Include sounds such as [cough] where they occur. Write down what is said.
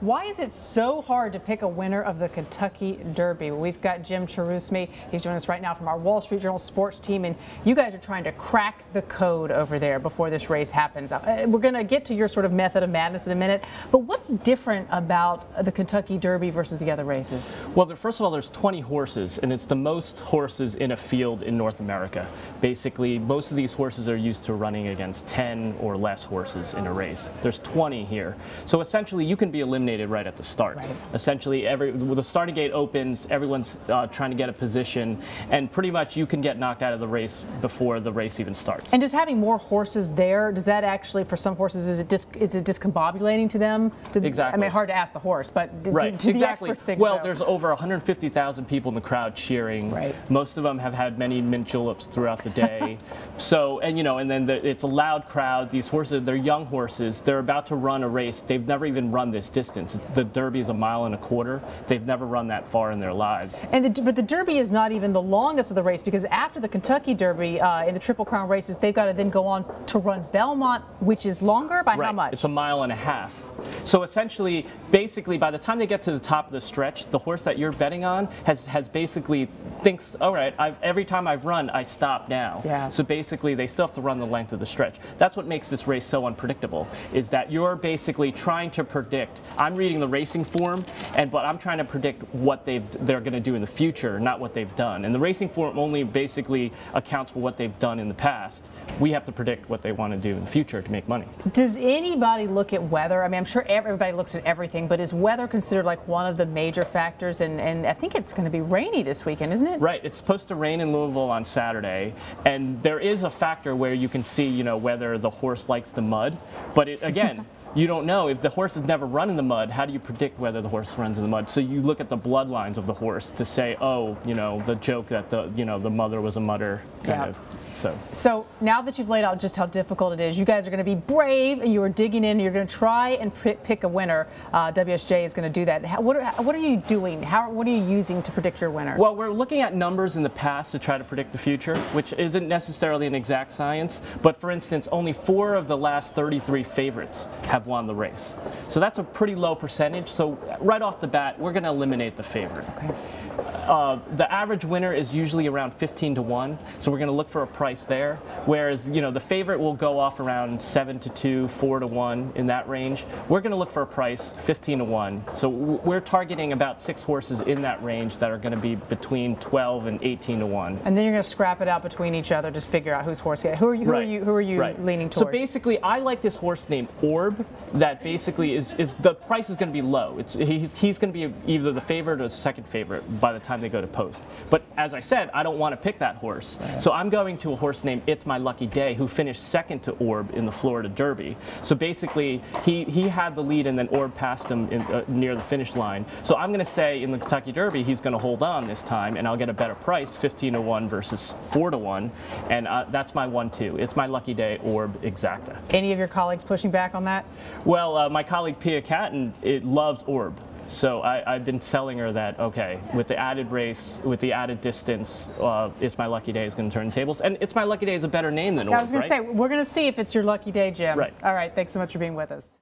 Why is it so hard to pick a winner of the Kentucky Derby? We've got Jim Chairusmi. He's joining us right now from our Wall Street Journal sports team, and you guys are trying to crack the code over there before this race happens. Uh, we're going to get to your sort of method of madness in a minute, but what's different about the Kentucky Derby versus the other races? Well, first of all, there's 20 horses, and it's the most horses in a field in North America. Basically, most of these horses are used to running against 10 or less horses in a race. There's 20 here. So essentially, you can be eliminated eliminated right at the start. Right. Essentially, every the starting gate opens, everyone's uh, trying to get a position, and pretty much you can get knocked out of the race before the race even starts. And just having more horses there, does that actually, for some horses, is it dis is it discombobulating to them? exactly. I mean, hard to ask the horse, but do, right. do, do exactly. the experts think Well, so? there's over 150,000 people in the crowd cheering. Right. Most of them have had many mint juleps throughout the day. [laughs] so, and you know, and then the, it's a loud crowd. These horses, they're young horses. They're about to run a race. They've never even run this distance. The Derby Derby is a mile and a quarter. They've never run that far in their lives. And the, but the Derby is not even the longest of the race because after the Kentucky Derby uh, in the Triple Crown races, they've got to then go on to run Belmont, which is longer by right. how much? It's a mile and a half. So essentially, basically, by the time they get to the top of the stretch, the horse that you're betting on has has basically thinks, all right, I've, every time I've run, I stop now. Yeah. So basically, they still have to run the length of the stretch. That's what makes this race so unpredictable. Is that you're basically trying to predict. I'm reading the racing form, and but I'm trying to predict what they've they're going to do in the future, not what they've done. And the racing form only basically accounts for what they've done in the past. We have to predict what they want to do in the future to make money. Does anybody look at weather? I mean, I'm sure everybody looks at everything, but is weather considered like one of the major factors? And, and I think it's going to be rainy this weekend, isn't it? Right. It's supposed to rain in Louisville on Saturday, and there is a factor where you can see, you know, whether the horse likes the mud. But it, again, [laughs] you don't know. If the horse has never run in the mud, how do you predict whether the horse runs in the mud? So you look at the bloodlines of the horse to say, oh, you know, the joke that the, you know, the mother was a mudder, kind yeah. of. So. So now that you've laid out just how difficult it is, you guys are going to be brave and you are digging in. You're going to try and pick a winner. Uh, WSJ is going to do that. How, what, are, what are you doing? How, what are you using to predict your winner? Well, we're looking at numbers in the past to try to predict the future, which isn't necessarily an exact science. But for instance, only four of the last 33 favorites have won the race. So that's a pretty low percentage. So right off the bat, we're going to eliminate the favorite. Okay. Uh, the average winner is usually around 15 to 1, so we're going to look for a price there. Whereas, you know, the favorite will go off around 7 to 2, 4 to 1 in that range. We're going to look for a price 15 to 1. So we're targeting about six horses in that range that are going to be between 12 and 18 to 1. And then you're going to scrap it out between each other, just figure out whose horse. Who are you? Who right. are you? Who are you right. leaning toward? So basically, I like this horse named Orb. That basically is is the price is going to be low. It's he, he's going to be either the favorite or the second favorite by the time they go to post. But as I said, I don't want to pick that horse. So I'm going to a horse named It's My Lucky Day, who finished second to Orb in the Florida Derby. So basically, he, he had the lead and then Orb passed him in, uh, near the finish line. So I'm going to say in the Kentucky Derby, he's going to hold on this time, and I'll get a better price, 15 to 1 versus 4 to 1. And uh, that's my 1 2. It's My Lucky Day, Orb, Exacta. Any of your colleagues pushing back on that? Well, uh, my colleague Pia Catton it loves Orb. So I, have been telling her that okay, with the added race, with the added distance, uh, it's my lucky day is going to turn tables, and it's my lucky day is a better name than. I was going right? to say we're going to see if it's your lucky day, Jim. Right. All right. Thanks so much for being with us.